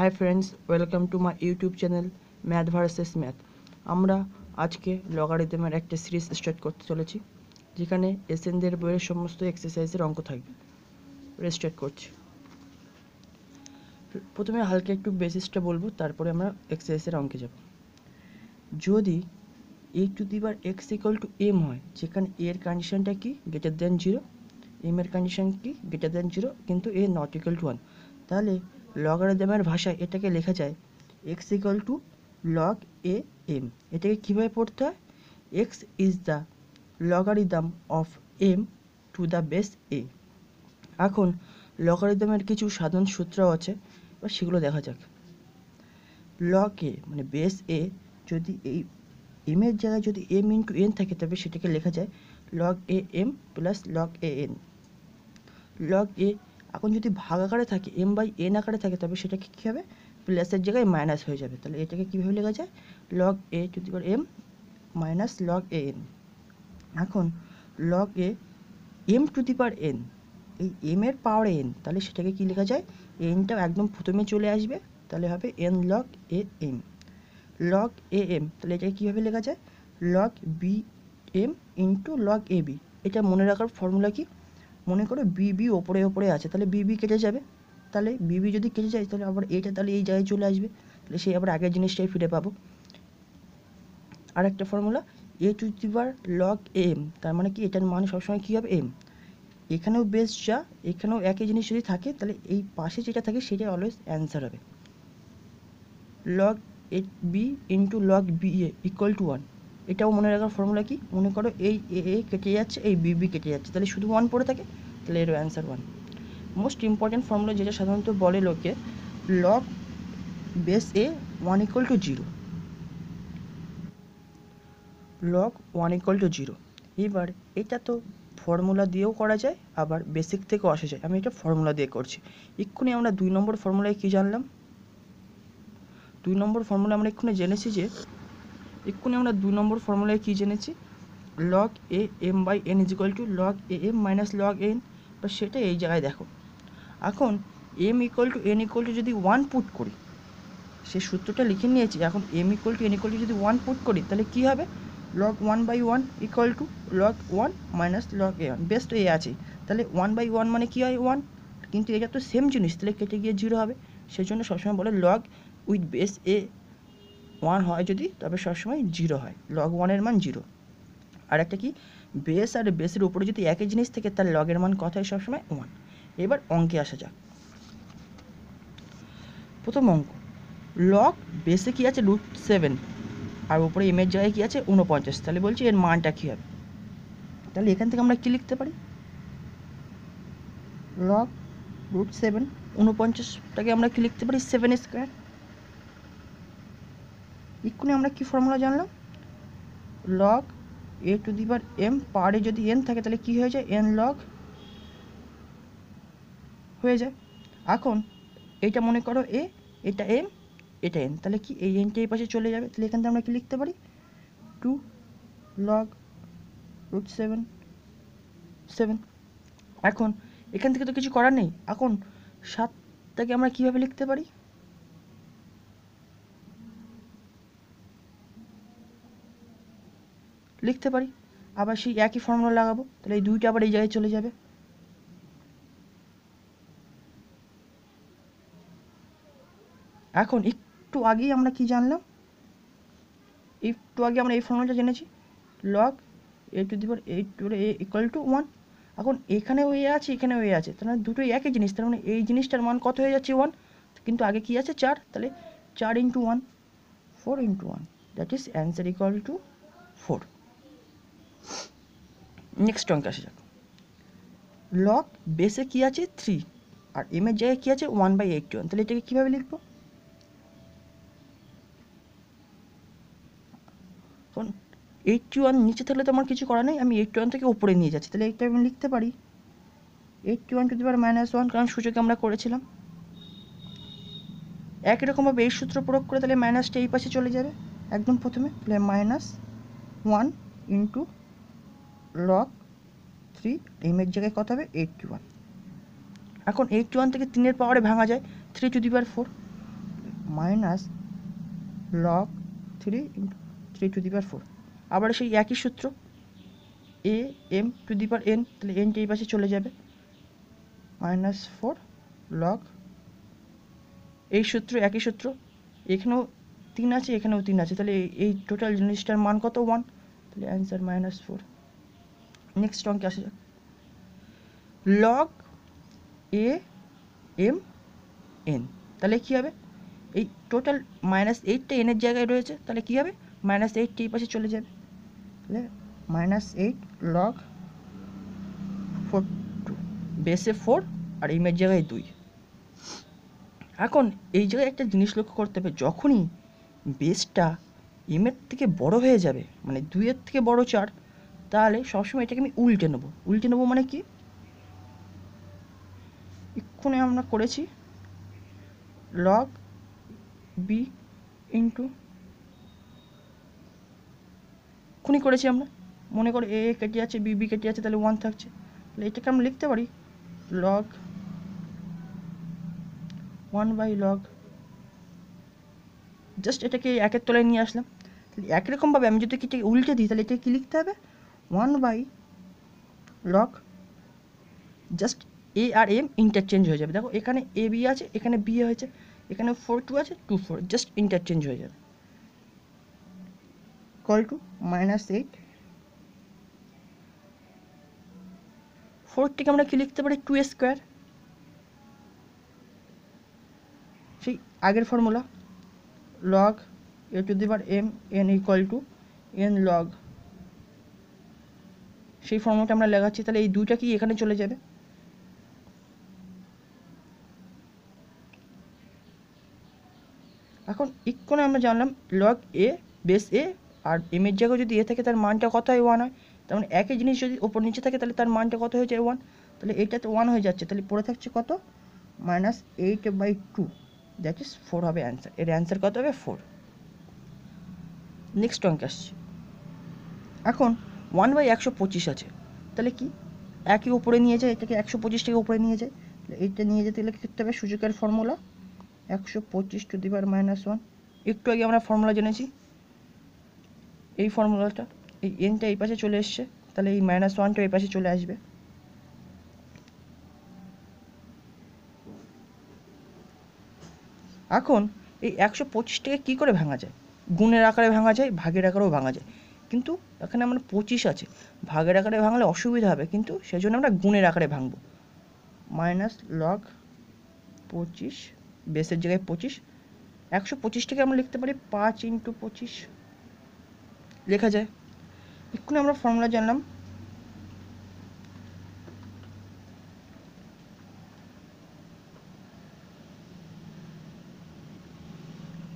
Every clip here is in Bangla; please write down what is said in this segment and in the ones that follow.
Hi friends welcome to my YouTube channel math versus math আমরা আজকে লগারিদমের একটা সিরিজ স্টার্ট করতে চলেছি, যেখানে এসএনদের বইয়ের সমস্ত এক্সারসাইজের অঙ্ক থাকবে। স্টার্ট করছি। প্রথমে হালকা একটু বেসিসটা বলব, তারপরে আমরা এক্সারসাইজের অঙ্কে যাব। যদি A to the power X equal to M হয়, যেখানে এর কন্ডিশনটা কি? গ্রেটার দেন জিরো এম এর কন্ডিশন কি? গ্রেটার দেন জিরো কিন্তু A not equal to one তাহলে লগারিদমের ভাষায় এটাকে লেখা যায় X equal to log A M এটাকে কীভাবে পড়তে হয়? X is the logarithm of M to the base A এখন লগারিদমের কিছু সাধারণ সূত্র আছে বা সেগুলো দেখা যাক। লগ এ মানে বেস এ যদি এই এম এর জায়গায় যদি এম ইন্টু এন থাকে, তবে সেটাকে লেখা যায় log A M plus log A N log A এখন যদি ভাগ আকারে থাকে এম বাই এন আকারে থাকে, তবে সেটাকে কী হবে? প্লাসের জায়গায় মাইনাস হয়ে যাবে। তাহলে এটাকে কীভাবে লেখা যায়? Log A to the M minus log A N এখন log A M to the power N এই এম এর পাওয়ার এন তাহলে সেটাকে কী লেখা যায়? এনটা একদম প্রথমে চলে আসবে, তাহলে হবে N log A M log A M তাহলে এটাকে কীভাবে লেখা যায়? Log B M into log A B এটা মনে রাখার ফর্মুলা কি? মনে করো বিবি ওপরে ওপরে আছে, তাহলে বিবি কেটে যাবে। তাহলে বিবি যদি কেটে যায়, তাহলে আবার এটা তাহলে এই জায়গায় চলে আসবে, তাহলে সেই আবার আগের জিনিসটাই ফিরে পাবো। আর একটা formula A to the power log M তার মানে কি? এটার মান সবসময় কী হবে? এম এখানেও বেস যা, এখানেও একই জিনিস যদি থাকে, তাহলে এই পাশে যেটা থাকে সেটাই অলওয়েজ অ্যান্সার হবে। Log A B into log B A equal to one এটাও মনে রাখার ফর্মুলা কি? মনে করো এই এ এ কেটে যাচ্ছে, এই বি বি কেটে যাচ্ছে। তাহলে শুধু ওয়ান পড়ে থাকে? তাহলে এর answer one most important formula যেটা সাধারণত বলে লোকে log base A one equal to zero log one equal to zero এবার এটা তো ফর্মুলা দিয়েও করা যায়, আবার বেসিক থেকেও আসা যায়। আমি এটা ফর্মুলা দিয়ে করছি। এক্ষুনি আমরা দুই নম্বর ফর্মুলায় কী জানলাম? দুই নম্বর ফর্মুলা আমরা এক্ষুনি জেনেছি যে এক্ষুনি আমরা দুই নম্বর ফর্মুলায় কী জেনেছি? Log A M by N is equal to log A M minus log N বা সেটা এই জায়গায় দেখো। এখন M equal to N equal to যদি ওয়ান পুট করি সেই সূত্রটা লিখে নিয়েছি, এখন M equal to N equal to যদি ওয়ান পুট করি, তাহলে কী হবে? Log one by one equal to log one minus log A one base A আছে। তাহলে ওয়ান বাই ওয়ান মানে কী হয়? ওয়ান কিন্তু এটা তো সেম জিনিস, তাহলে কেটে গিয়ে জিরো হবে। সেই জন্য সবসময় বলে log with base A one হয় যদি, তবে সবসময় জিরো হয়। লগ ওয়ানের মান জিরো। আর একটা কি? বেস আর বেসের উপরে যদি একই জিনিস থাকে তার লগের মান কত হয়? সবসময় ওয়ান এবার অঙ্কে আসা যাক। প্রথম অঙ্ক। লগ বেসে কি আছে? রুট সেভেন আর উপরে এম এর জায়গায় কী আছে? উনপঞ্চাশ তাহলে বলছি এর মানটা কী হবে? তাহলে এখান থেকে আমরা কী লিখতে পারি? লগ রুট সেভেন উনপঞ্চাশটাকে আমরা কী লিখতে পারি? সেভেন স্কোয়ার এক্ষুনি আমরা কী ফর্মুলা জানলাম? Log A to the power M পারে যদি এন থাকে তাহলে কী হয়ে যায়? এন লগ হয়ে যায়। এখন এটা মনে করো এ এটা এম এটা এন তাহলে কি এই এনটা এই পাশে চলে যাবে? তাহলে এখান থেকে আমরা কি লিখতে পারি? Two log root seven seven এখন এখান থেকে তো কিছু করার নেই। এখন সাতটাকে আমরা কীভাবে লিখতে পারি? লিখতে পারি। আবার সেই একই ফর্মুলা লাগাবো। তাহলে এই দুইটা আবার এই জায়গায় চলে যাবে। এখন একটু আগেই আমরা কি জানলাম? একটু আগে আমরা এই ফর্মুলাটা জেনেছি। Log A to the power eight to A equal to one এখন এখানেও এ আছে, এখানেও এ আছে। তাহলে দুটোই একই জিনিস। তার মানে এই জিনিসটার মান কত হয়ে যাচ্ছে ওয়ান কিন্তু আগে কি আছে? চার। তাহলে চার into one four into one that is answer equal to four next অঙ্কে আসা যাক। লগ বেসে কী আছে? থ্রি আর এম এর জায়গায় কী আছে? ওয়ান বাই এইট ওয়ান তাহলে এটাকে কীভাবে লিখব? এখন এইটটি ওয়ান নিচে থাকলে তো আমার কিছু করার নেই। আমি এইটটি ওয়ান থেকে উপরে নিয়ে যাচ্ছি। তাহলে এইটা আমি লিখতে পারি। Eighty one to the minus one কারণ সূচকে আমরা করেছিলাম। একই রকমভাবে এই সূত্র প্রয়োগ করে তাহলে মাইনাসটা এই পাশে চলে যাবে। একদম প্রথমে। তাহলে minus one into log three এমের জায়গায় কত হবে? এইটটি ওয়ান এখন এইটটি ওয়ান থেকে তিনের পাওয়ারে ভাঙা যায়। Three to the power four minus log three three to the power four আবার সেই একই সূত্র A M to the power N তাহলে এনটা এই পাশে চলে যাবে। মাইনাস ফোর লগ এই সূত্র একই সূত্র, এখানেও তিন আছে, এখানেও তিন আছে। তাহলে এই- এই টোটাল জিনিসটার মান কত? ওয়ান তাহলে অ্যান্সার মাইনাস ফোর নেক্সট অঙ্কে আসা যাক লগ এ এম এন তাহলে কী হবে? এই টোটাল মাইনাস এইটটা এনের জায়গায় রয়েছে, তাহলে কী হবে? মাইনাস এইটটা এই পাশে চলে যাবে। তাহলে minus eight log four two বেসে ফোর আর এমের জায়গায় দুই। এখন এই জায়গায় একটা জিনিস লক্ষ্য করতে হবে, যখনই বেসটা এমের থেকে বড় হয়ে যাবে মানে দুইয়ের থেকে বড় চার তাহলে সবসময় এটাকে আমি উল্টে নেব। উল্টে নেব মানে কি? এক্ষুনি আমরা করেছি। লগ বি ইন্টু এক্ষুনি করেছি আমরা। মনে করো এ কেটে আছে বি বি কেটে আছে তাহলে ওয়ান থাকছে। তাহলে এটাকে আমরা লিখতে পারি log one by log just এটাকে একের তলায় নিয়ে আসলাম। তাহলে একই রকমভাবে আমি যদি এটাকে উল্টে দিই, তাহলে এটাকে কী লিখতে হবে? One by log just A R M interchange হয়ে যাবে। দেখো, এখানে এ বি আছে, এখানে বি হয়েছে, এখানে ফোর টু আছে টু ফোর জাস্ট ইন্টারচেঞ্জ হয়ে যাবে। কল টু মাইনাস এইট ফোরটিকে আমরা কি লিখতে পারি? টু স্কোয়ার সেই আগের formula log A to the power M N equal to N log সেই ফর্মুলাটা আমরা লাগাচ্ছি, তাহলে এই দুইটা কি এখানে চলে যাবে? এখন ইক্ষণে আমরা জানলাম লগ এ বেস এ আর এম এর জায়গায় যদি এ থাকে, তার মানটা কত হয়? ওয়ান হয়। তার মানে একই জিনিস যদি ওপর নিচে থাকে, তাহলে তার মানটা কত হয়ে যায়? ওয়ান তাহলে এইটা তো ওয়ান হয়ে যাচ্ছে। তাহলে পড়ে থাকছে কত? Minus eight by two that is four হবে অ্যান্সার এর অ্যান্সার কত হবে? ফোর নেক্সট অঙ্ক আসছে। এখন ওয়ান বাই একশো পঁচিশ আছে। তাহলে কি? একই উপরে নিয়ে যায়, এটাকে একশো পঁচিশটাকে উপরে নিয়ে যায়। এইটা নিয়ে যেতে গেলে কী করতে হবে? সূচকের ফর্মুলা একশো পঁচিশ to the power minus one একটু আগে আমরা ফর্মুলা জেনেছি। এই ফর্মুলাটা এই এনটা এই পাশে চলে এসছে। তাহলে এই মাইনাস ওয়ানটা এই পাশে চলে আসবে। এখন এই একশো পঁচিশটাকে কী করে ভাঙা যায়? গুণের আকারে ভাঙা যায়, ভাগের আকারেও ভাঙা যায়। কিন্তু এখানে আমার পঁচিশ আছে। ভাগের আকারে ভাঙলে অসুবিধা হবে, কিন্তু সেই জন্য আমরা গুণের আকারে ভাঙবো। মাইনাস লগ পঁচিশ, বেসের জায়গায় পঁচিশ, একশো পঁচিশটাকে আমরা লিখতে পারি পাঁচ ইন্টু পঁচিশ। লেখা যায়। এক্ষুনি আমরা ফর্মুলা জানলাম।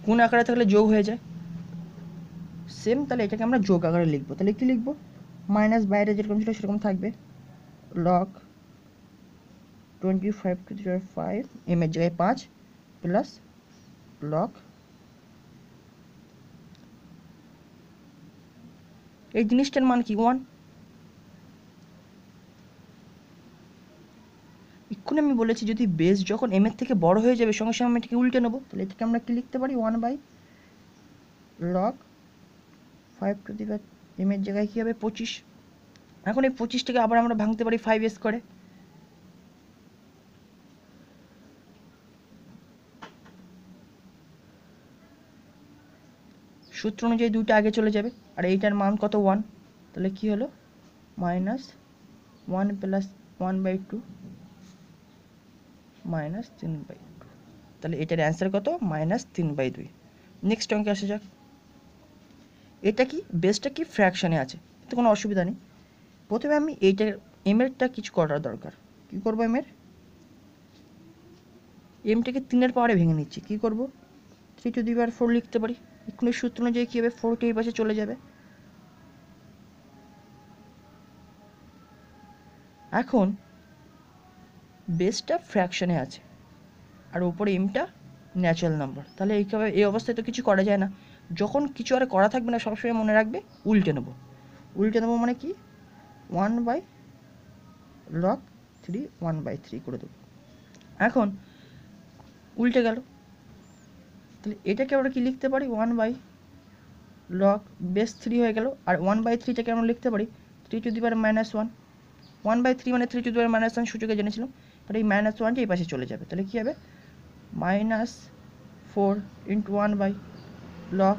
কোন আকারে থাকলে যোগ হয়ে যায়। সেম তাহলে এটাকে আমরা যোগ আকারে লিখব। তাহলে কি লিখব? মাইনাস বাইরে যেরকম ছিল, সেরকম থাকবে। Log twenty five to the five M এর জায়গায় পাঁচ প্লাস লগ এই জিনিসটার মান কি? ওয়ান এক্ষুনি আমি বলেছি, যদি বেস যখন এম এর থেকে বড় হয়ে যাবে, সঙ্গে সঙ্গে আমি এটাকে উল্টে নেব। তাহলে এটাকে আমরা কি লিখতে পারি? One by log five to the M এর জায়গায় কী হবে? পঁচিশ। এখন এই পঁচিশটাকে আবার আমরা ভাঙতে পারি ফাইভ এস করে সূত্র অনুযায়ী দুইটা আগে চলে যাবে। আর এইটার মান কত? ওয়ান তাহলে কি হলো? Minus one plus one by two minus তিন বাই টু তাহলে এটার অ্যান্সার কত? মাইনাস তিন বাই দুই নেক্সট অঙ্কে আসা যাক। এটা কি বেসটা কি ফ্র্যাকশানে আছে? এতে কোনো অসুবিধা নেই। প্রথমে আমি এইটার এমেরটা কিছু করার দরকার। কি করব এমের এমটাকে তিনের পাওয়ারে ভেঙে নিচ্ছি। কি করব? Three to the power four লিখতে পারি। এক্ষুনি সূত্র অনুযায়ী কী হবে? ফোরটি এই পাশে চলে যাবে। এখন বেসটা ফ্র্যাকশনে আছে। আর উপরে এমটা ন্যাচারাল নাম্বার তাহলে এইভাবে, এই অবস্থায় তো কিছু করা যায় না। যখন কিছু আর করা থাকবে না, সবসময় মনে রাখবে, উল্টে নেব। উল্টে নেব মানে কি? One by log three one by three করে দেবো। এখন উল্টে গেল। তাহলে এটাকে আমরা কি লিখতে পারি? One by log base three হয়ে গেল। আর ওয়ান বাই থ্রিটাকে আমরা লিখতে পারি three to the power minus one one by three মানে three to the power minus one সূচকে জেনেছিলাম। তাহলে এই মাইনাস ওয়ানটা এই পাশে চলে যাবে। তাহলে কী হবে? Minus four into one by log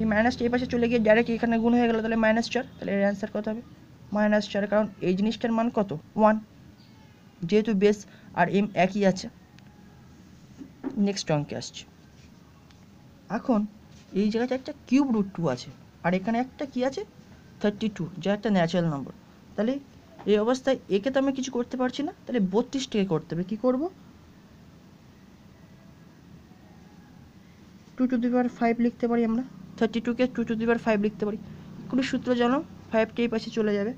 এই মাইনাসটা এই পাশে চলে গিয়ে ডাইরেক্ট এখানে গুণ হয়ে গেল, তাহলে মাইনাস চার, তাহলে এর অ্যান্সার কত হবে? মাইনাস চার, কারণ এই জিনিসটার মান কত? ওয়ান যেহেতু বেস আর এম একই আছে। নেক্সট অঙ্কে আসছে। এখন এই জায়গাতে একটা কিউব রুট টু আছে, আর এখানে একটা কি আছে? থার্টি টু যা একটা ন্যাচারাল নম্বর তাহলে এই অবস্থায় একে তো আমি কিছু করতে পারছি না, তাহলে বত্রিশটাকে করতে হবে, কী করব? Two to the power five লিখতে পারি আমরা? থার্টি টুকে two to the power five লিখতে পারি। কোনো সূত্র জানো? ফাইভটা এই পাশে চলে যাবে।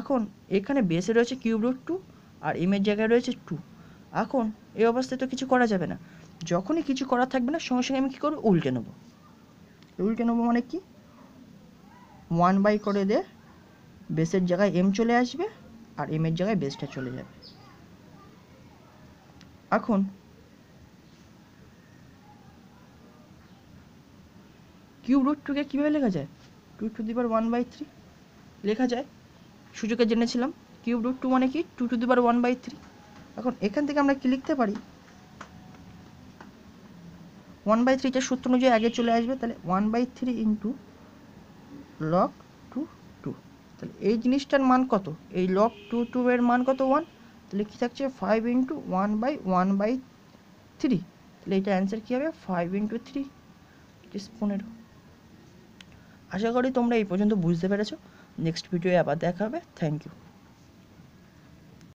এখন এখানে বেসে রয়েছে কিউব রুট টু আর এমের জায়গায় রয়েছে টু এখন এই অবস্থায় তো কিছু করা যাবে না। যখনই কিছু করা থাকবে না, সঙ্গে সঙ্গে আমি কী করব? উল্টে নেব। উল্টে নেব মানে কি? ওয়ান বাই করে দে বেসের জায়গায় এম চলে আসবে আর এমের জায়গায় বেসটা চলে যাবে। এখন। কিউব রুট টুকে কীভাবে লেখা যায়? Two to the power one by three লেখা যায়। সুযোগে জেনেছিলাম। কিউব রুট টু মানে কি? Two to the power one by three এখন এখান থেকে আমরা কি লিখতে পারি? ওয়ান বাই থ্রিটা সূত্র অনুযায়ী আগে চলে আসবে। তাহলে one by three into log two two তাহলে এই জিনিসটার মান কত? এই লক টু টু এর মান কত? ওয়ান তাহলে কী থাকছে five into one by one by three তাহলে এটা অ্যান্সার কী হবে? ফাইভ ইন্টু থ্রি পনেরো। আশা করি তোমরা এই পর্যন্ত বুঝতে পেরেছ। নেক্সট ভিডিওয়ে আবার দেখা হবে। Thank you